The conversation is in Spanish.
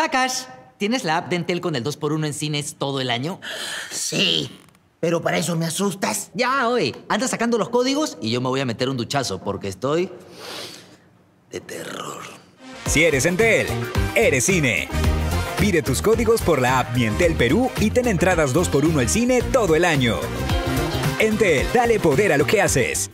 Kakash, ¿tienes la app de Entel con el 2x1 en cines todo el año? Sí, pero para eso me asustas. Ya, oye, anda sacando los códigos y yo me voy a meter un duchazo porque estoy de terror. Si eres Entel, eres cine. Pide tus códigos por la app Mi Entel Perú y ten entradas 2x1 al cine todo el año. Entel, dale poder a lo que haces.